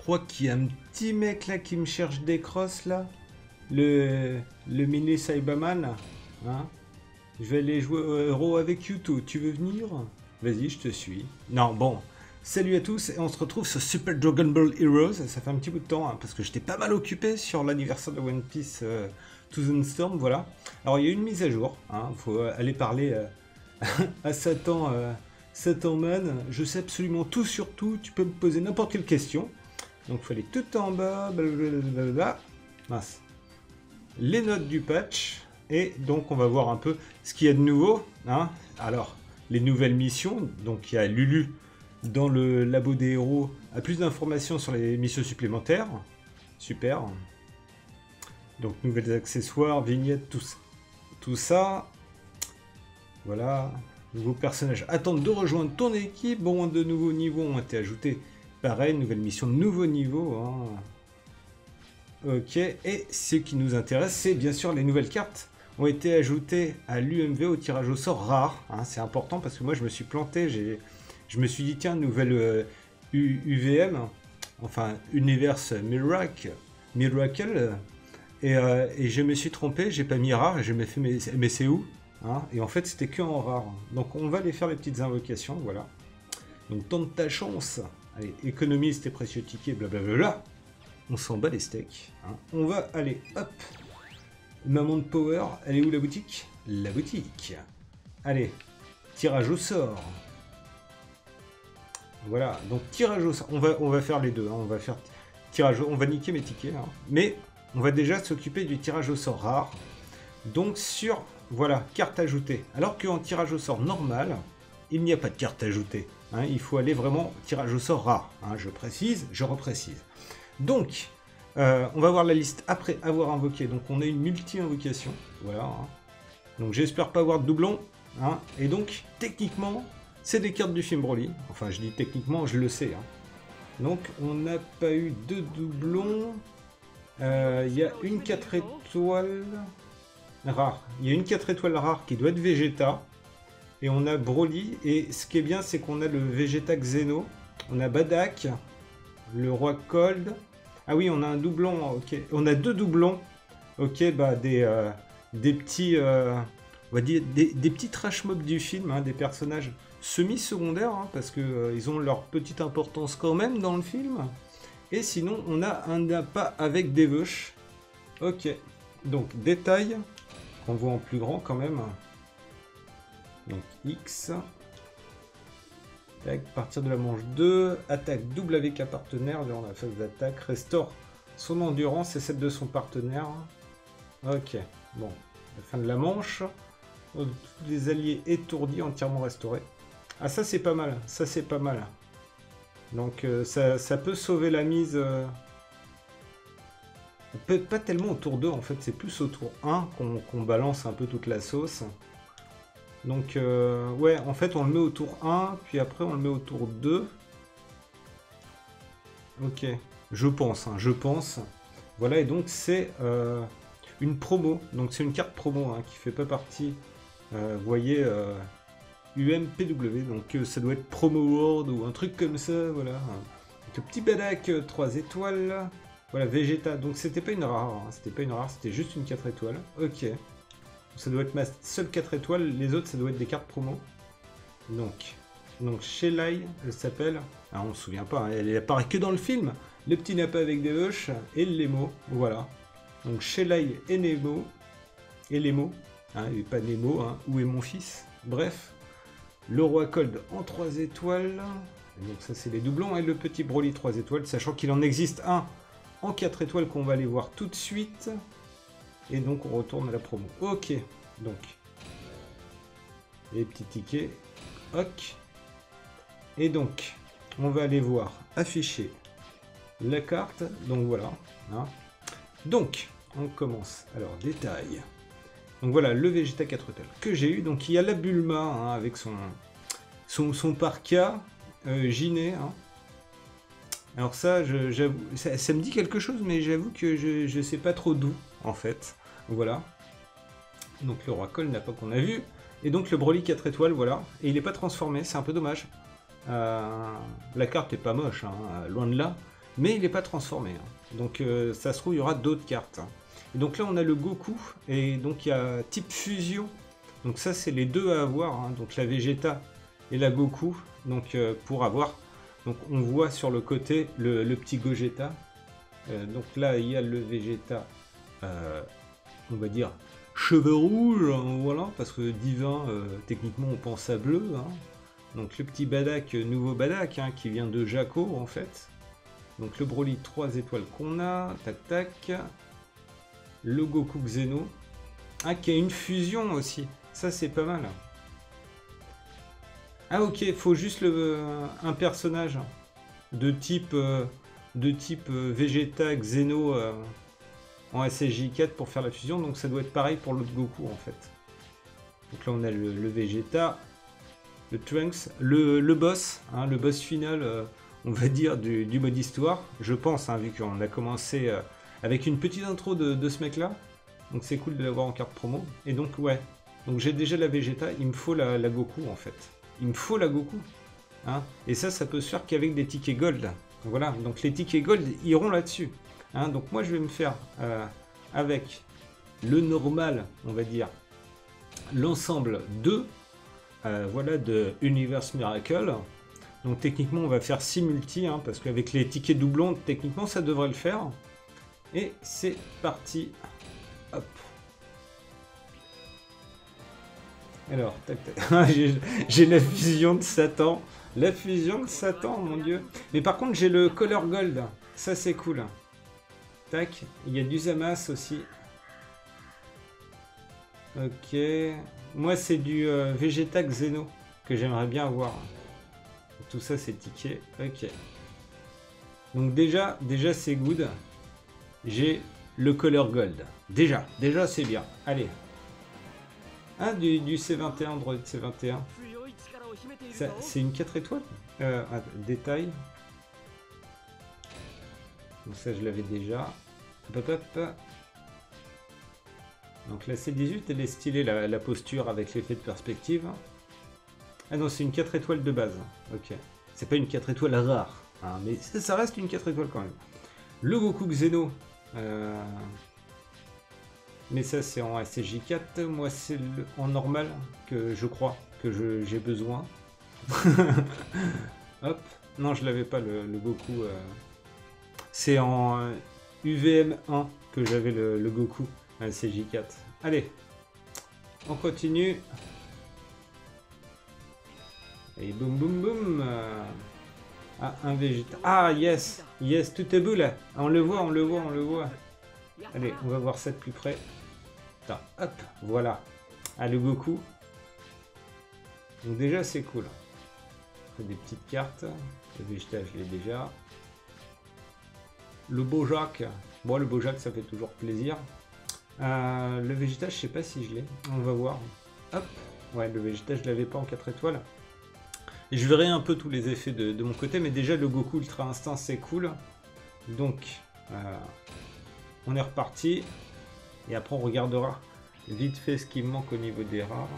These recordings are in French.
crois qu'il y a un petit mec là qui me cherche des crosses là. Le, le mini Cyberman. Hein je vais aller jouer au héros avec Yuto. Tu veux venir? Vas-y, je te suis. Non, bon. Salut à tous et on se retrouve sur Super Dragon Ball Heroes. Ça fait un petit bout de temps hein, parce que j'étais pas mal occupé sur l'anniversaire de One Piece euh, To the Storm. Voilà. Alors il y a une mise à jour. Il hein, faut aller parler euh, à Satan, euh, Satan Man. Je sais absolument tout sur tout. Tu peux me poser n'importe quelle question. Donc il faut aller tout en bas. Mince. Les notes du patch. Et donc on va voir un peu ce qu'il y a de nouveau. Hein. Alors, les nouvelles missions. Donc il y a Lulu dans le labo des héros a plus d'informations sur les missions supplémentaires. Super. Donc nouvelles accessoires, vignettes, tout ça. Tout ça. Voilà. Nouveaux personnages attendent de rejoindre ton équipe. Bon, de nouveaux niveaux ont été ajoutés. Pareil, nouvelle mission nouveau niveau. Hein. Ok, et ce qui nous intéresse, c'est bien sûr les nouvelles cartes ont été ajoutées à l'UMV au tirage au sort rare. Hein. c'est important parce que moi je me suis planté, je me suis dit tiens, nouvelle UVM, euh, enfin Universe Miracle, Miracle euh, et, je me suis trompé, j'ai pas mis rare je me fait mais, c'est où hein Et en fait c'était que en rare. Donc on va aller faire les petites invocations, voilà. Donc tente ta chance. Allez, économise tes précieux tickets, blablabla. On s'en bat les steaks. Hein. On va aller, hop, Maman de Power, elle est où la boutique? La boutique. Allez, tirage au sort. Voilà, donc tirage au sort. On va, faire les deux. Hein. On va faire tirage. On va niquer mes tickets. Hein. Mais on va déjà s'occuper du tirage au sort rare. Donc sur, voilà, carte ajoutée. Alors qu'en tirage au sort normal, il n'y a pas de carte ajoutée. Hein. Il faut aller vraiment tirage au sort rare. Je précise, je reprécise. Donc, euh, on va voir la liste après avoir invoqué. Donc on a une multi-invocation. Voilà. Hein. Donc j'espère pas avoir de doublon. Hein. Et donc, techniquement, c'est des cartes du film Broly. Enfin, je dis techniquement, je le sais. Hein. Donc on n'a pas eu de doublons. Euh, il y a une 4 étoiles rare. Il y a une 4 étoiles rare qui doit être Vegeta. Et on a Broly. Et ce qui est bien, c'est qu'on a le Vegeta Xeno. On a Badak. Le roi Cold. Ah oui, on a un doublon, ok. On a deux doublons, ok, bah des, euh, des petits, euh, on va dire, des, petits trash mobs du film, hein, des personnages semi-secondaires, hein, parce qu'ils euh, ils ont leur petite importance quand même dans le film. Et sinon, on a un appât avec des. Ok, donc détail, qu'on voit en plus grand quand même. Donc X, Tac, partir de la manche 2, attaque double avec un partenaire durant la phase d'attaque, restaure son endurance et celle de son partenaire. Ok, bon, la fin de la manche, tous les alliés étourdis, entièrement restaurés. Ah ça c'est pas mal, ça c'est pas mal. Donc euh, ça, peut sauver la mise... Euh, pas tellement au tour 2 en fait, c'est plus au tour 1 qu'on balance un peu toute la sauce. Donc, euh, ouais, en fait, on le met au tour 1, puis après, on le met au tour 2. Ok, je pense, hein, je pense. Voilà, et donc, c'est euh, une promo. Donc, c'est une carte promo hein, qui fait pas partie, euh, vous voyez, UMPW. Donc, ça doit être Promo World ou un truc comme ça, voilà. Donc, petit Badak 3 étoiles. Voilà, Vegeta. Donc, c'était pas une rare, hein, c'était pas une rare, c'était juste une 4 étoiles. Ok. Ça doit être ma seule 4 étoiles, les autres ça doit être des cartes promo. Donc, donc Shelai, elle s'appelle. Ah, on se souvient pas, hein, elle apparaît que dans le film. Le petit Nappa avec des vaches et le Lemo, voilà. Donc Shelai et Nemo, et Lemo, hein, et pas Nemo, hein, où est mon fils? Bref, le roi Cold en 3 étoiles. donc ça c'est les doublons et le petit Broly 3 étoiles, sachant qu'il en existe un en 4 étoiles qu'on va aller voir tout de suite. Et donc on retourne à la promo. Ok, donc les petits tickets. Ok. Et donc, on va aller voir afficher la carte. Donc voilà. Hein. Donc, on commence. Alors, détail. Donc voilà, le Vegeta 4 tel que j'ai eu. Donc il y a la Bulma hein, avec son, son, son parka euh. Hein. Alors ça, ça, ça, me dit quelque chose, mais j'avoue que je ne sais pas trop d'où, en fait. Voilà. Donc le roi Col n'a pas qu'on a vu. Et donc le Broly 4 étoiles, voilà. Et il n'est pas transformé, c'est un peu dommage. Euh, la carte est pas moche, hein, loin de là. mais il n'est pas transformé. hein. Donc euh, ça se trouve, il y aura d'autres cartes. hein. Et donc là, on a le Goku, et donc il y a type fusion. Donc ça, c'est les deux à avoir, donc la Vegeta et la Goku. Donc euh, pour avoir, donc on voit sur le côté le, le petit Gogeta. Donc là, il y a le Vegeta, on va dire cheveux rouges, hein, voilà, parce que divin, euh, techniquement, on pense à bleu. hein. Donc le petit Badak, euh, nouveau Badak, hein, qui vient de Jaco en fait. Donc le Broly 3 étoiles qu'on a, tac tac. Le Goku Xeno. Ah, qui a une fusion aussi. Ça c'est pas mal. Ah ok, faut juste le, un personnage de type, euh, de type euh, Xeno euh, en SSJ4 pour faire la fusion. Donc ça doit être pareil pour l'autre Goku en fait. Donc là on a le, le le Trunks, le, boss, hein, le boss final, euh, on va dire, du, du mode histoire, je pense, hein, vu qu'on a commencé euh, avec une petite intro de, ce mec-là. Donc c'est cool de l'avoir en carte promo. Et donc ouais, donc j'ai déjà la Vegeta, il me faut la, Goku en fait. Il me faut la Goku. Hein. Et ça, ça peut se faire qu'avec des tickets gold. Voilà, donc les tickets gold iront là-dessus. Hein. Donc moi je vais me faire euh, avec le normal, on va dire, l'ensemble de euh, voilà de Universe Miracle. Donc techniquement on va faire 6 multi hein, parce qu'avec les tickets doublons techniquement ça devrait le faire. Et c'est parti. Alors, tac, tac. J'ai la fusion de Satan. La fusion de Satan, mon dieu. Mais par contre j'ai le Color Gold. Ça c'est cool. Tac. Il y a du Zamas aussi. Ok. Moi, c'est du euh, Vegeta Xeno que j'aimerais bien avoir. Tout ça, c'est ticket. Ok. Donc déjà, déjà c'est good. J'ai le Color Gold. Déjà, déjà c'est bien. Allez. Ah, du, du C21, droit de C21. Ça, C'est une 4 étoiles? Euh, ah, Détail. Donc ça, je l'avais déjà. Hop, hop. Donc la C18, elle est stylée, la, posture avec l'effet de perspective. Ah non, c'est une 4 étoiles de base. Ok. C'est pas une 4 étoiles rare, hein, mais ça, reste une 4 étoiles quand même. Le Goku Xeno. euh, Mais ça, c'est en SSJ4. Moi, c'est en normal que je crois que j'ai besoin. Hop. Non, je l'avais pas, le, le Goku. euh. C'est en euh, UVM1 que j'avais le, Goku. à SSJ4. Allez, on continue. Et boum boum boum. euh, Ah, un végétal. Ah, yes, yes, tout est beau là. On le voit, on le voit, on le voit. Allez, on va voir ça de plus près. Hop, voilà. Ah, le Goku. Donc déjà, c'est cool. Des petites cartes. Le végétal, je l'ai déjà. Le Bojack. Bon, le Bojack, ça fait toujours plaisir. Euh, le végétal, je sais pas si je l'ai. On va voir. Hop. Ouais, le végétal, je l'avais pas en 4 étoiles. Je verrai un peu tous les effets de, mon côté, mais déjà le Goku Ultra Instinct, c'est cool. Donc, euh, on est reparti. Et après, on regardera vite fait ce qui manque au niveau des rares.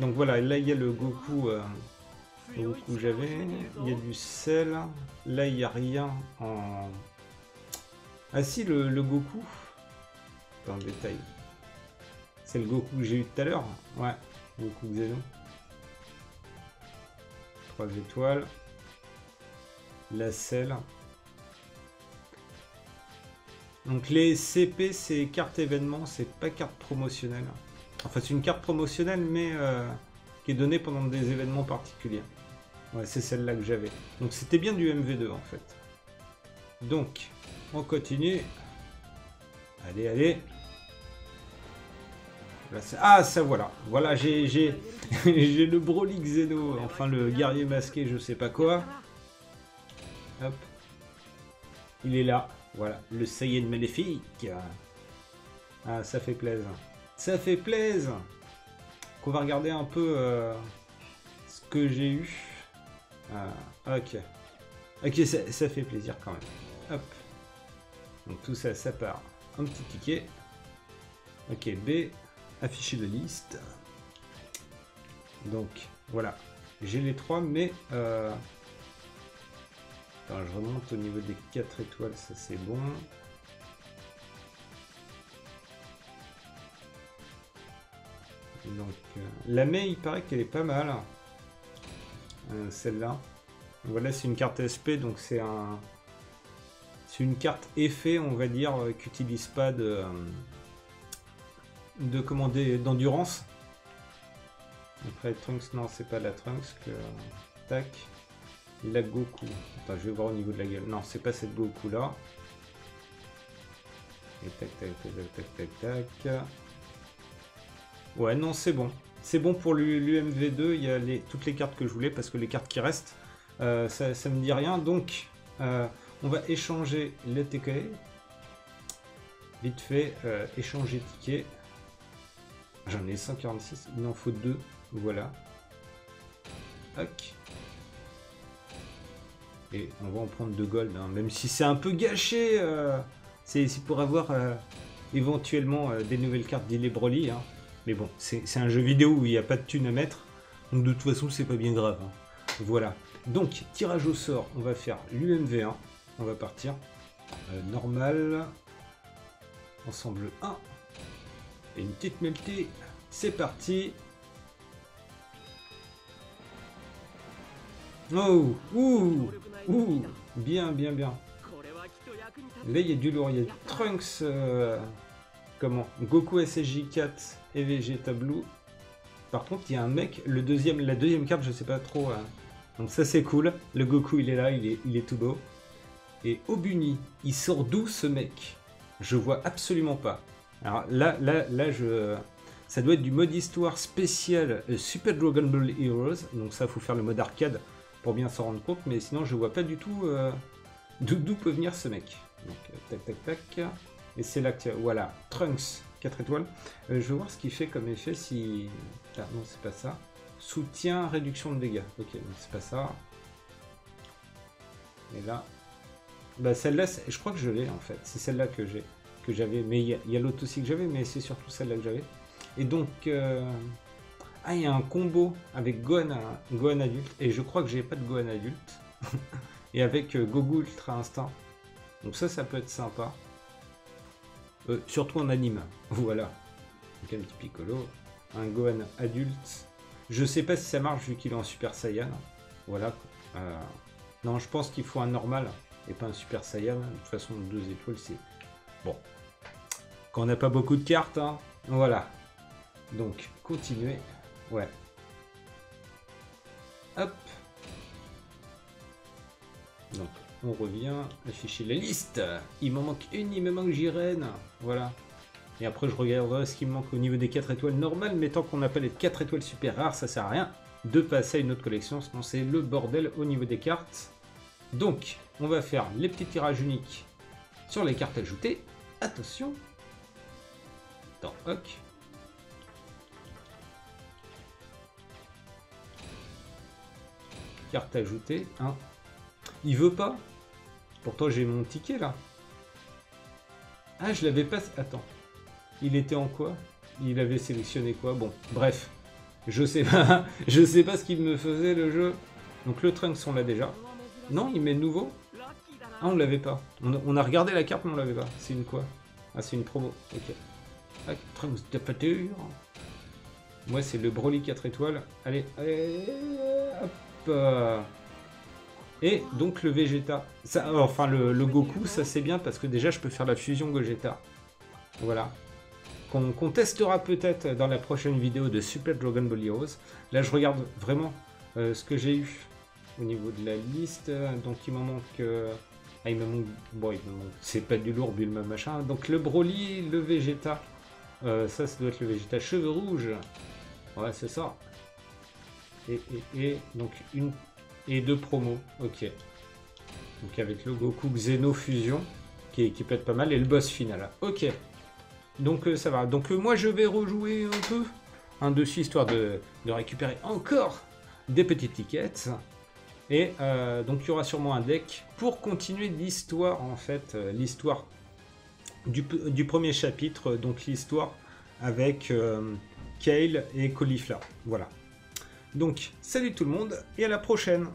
Donc voilà, là, il y a le Goku, euh, le Goku j'avais. Il y a du sel. Là, il n'y a rien en... Ah si, le, Goku. Dans le détail. C'est le Goku que j'ai eu tout à l'heure Ouais, Goku Xeno. 3 étoiles. La selle. Donc les CP, c'est carte événement, c'est pas carte promotionnelle. Enfin, c'est une carte promotionnelle, mais euh, qui est donnée pendant des événements particuliers. Ouais, c'est celle-là que j'avais. Donc c'était bien du MV2 en fait. Donc, on continue. Allez, allez. Ah, ça voilà. Voilà, j'ai j'ai le Broly Xeno, enfin le guerrier masqué, je sais pas quoi. Hop. Il est là. Voilà, le Saiyan maléfique. Ah, ça fait plaisir. Ça fait plaisir. Qu'on va regarder un peu euh, ce que j'ai eu. Ah, ok. Ok, ça, fait plaisir quand même. Donc tout ça, ça part. Un petit ticket. Ok, B. Afficher la liste. Donc, voilà. J'ai les trois, mais... euh, je remonte au niveau des 4 étoiles, ça c'est bon. Donc, euh, la May, il paraît qu'elle est pas mal. Euh, celle-là. Voilà, c'est une carte SP, donc c'est un. C'est une carte effet, on va dire, euh, qui n'utilise pas de. de commander d'endurance. Après, Trunks, non, c'est pas la Trunks que. Tac. La Goku. Je vais voir au niveau de la gueule. Non, c'est pas cette Goku là. Et tac, tac, tac, tac, tac, tac. Ouais, non, c'est bon. C'est bon pour l'UMV2. Il y a les, toutes les cartes que je voulais parce que les cartes qui restent, euh, ça, me dit rien. Donc, euh, on va échanger les tickets. Vite fait, euh, échanger tickets. J'en ai 146, il en faut deux. Voilà. Tac. Et on va en prendre deux gold, hein. même si c'est un peu gâché. c'est pour avoir éventuellement des nouvelles cartes d'Ile Broly. Hein. Mais bon, c'est un jeu vidéo où il n'y a pas de thunes à mettre. Donc de toute façon, c'est pas bien grave. Hein. Voilà. Donc, tirage au sort, on va faire l'UMV1. On va partir. Euh, normal. Ensemble 1. Et une petite multi. C'est parti. Oh Ouh Ouh Bien, bien, bien. Là, il y a du lourd. Il y a Trunks... Euh, comment? Goku SSJ 4 et Vegeta Blue. Par contre, il y a un mec, le deuxième, la deuxième carte, je sais pas trop. Hein. Donc ça c'est cool. Le Goku il est là, il est, il est tout beau. Et Obuni, il sort d'où ce mec? Je vois absolument pas. Alors là, là, là, je, ça doit être du mode histoire spécial euh, Super Dragon Ball Heroes. Donc ça, faut faire le mode arcade pour bien s'en rendre compte. Mais sinon, je vois pas du tout euh, d'où peut venir ce mec. Donc tac tac tac. Et c'est là que voilà, Trunks 4 étoiles. Euh, je vais voir ce qu'il fait comme effet si... Ah non, c'est pas ça. Soutien, réduction de dégâts. Ok, donc c'est pas ça. Et là... Bah celle-là, je crois que je l'ai en fait. C'est celle-là que j'ai, que j'avais. Mais il y a, l'autre aussi que j'avais, mais c'est surtout celle-là que j'avais. Et donc... Euh, ah, il y a un combo avec Gohan, Gohan adulte. Et je crois que j'ai pas de Gohan adulte. et avec euh, Goku Ultra Instinct. Donc ça, ça peut être sympa. Euh, surtout en anime. Voilà. Donc un petit Piccolo. Un Gohan adulte. Je sais pas si ça marche vu qu'il est en Super Saiyan. Voilà. Euh, non, je pense qu'il faut un normal et pas un Super Saiyan. De toute façon, deux étoiles, c'est... Bon. Quand on n'a pas beaucoup de cartes, hein. Voilà. Donc, continuer. Ouais. Hop. Donc, on revient, afficher la liste. Il m'en manque une, il me manque Jiren. Voilà. Et après, je regarderai ce qui me manque au niveau des 4 étoiles normales, mais tant qu'on n'a pas les 4 étoiles super rares, ça sert à rien de passer à une autre collection, sinon c'est le bordel au niveau des cartes. Donc, on va faire les petits tirages uniques sur les cartes ajoutées. Attention Dans Hoc. Carte ajoutée, 1, il veut pas. Pourtant, j'ai mon ticket là. Ah, je l'avais pas. Attends. Il était en quoi? Il avait sélectionné quoi? Bon, bref. Je sais pas. je sais pas ce qu'il me faisait le jeu. Donc le Trunks, on l'a déjà. Non, il met nouveau Ah, on l'avait pas. On a, regardé la carte, mais on l'avait pas. C'est une quoi? Ah, c'est une promo. Ok. Ah, de. Moi, c'est le Broly 4 étoiles. Allez, allez, hop. Et donc le Vegeta, enfin le, Goku, ça c'est bien parce que déjà je peux faire la fusion Gogeta. Voilà. Qu'on testera peut-être dans la prochaine vidéo de Super Dragon Ball Heroes. Là je regarde vraiment euh, ce que j'ai eu au niveau de la liste. Donc il m'en manque... Euh, ah. C'est pas du lourd, Bulma machin. Donc le Broly, le Vegeta. Euh, ça, ça doit être le Vegeta cheveux rouges. Ouais c'est ça. Et, donc une et deux promos. Ok. Donc avec le Goku Xeno Fusion, qui, qui, peut être pas mal, et le boss final. Ok. Donc euh, ça va. Donc euh, moi je vais rejouer un peu un dessus, histoire de, récupérer encore des petites tickets. Et euh, donc il y aura sûrement un deck pour continuer l'histoire, en fait, l'histoire du, premier chapitre, donc l'histoire avec Kale et Caulifla. Voilà. Donc, salut tout le monde et à la prochaine